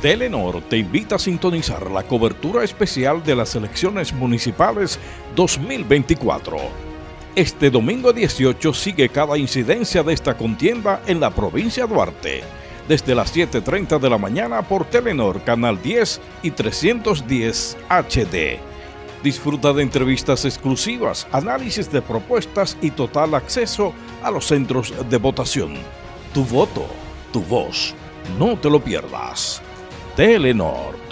Telenor te invita a sintonizar la cobertura especial de las elecciones municipales 2024. Este domingo 18 sigue cada incidencia de esta contienda en la provincia de Duarte, desde las 7.30 de la mañana por Telenor Canal 10 y 310 HD. Disfruta de entrevistas exclusivas, análisis de propuestas y total acceso a los centros de votación. Tu voto, tu voz. No te lo pierdas. Telenor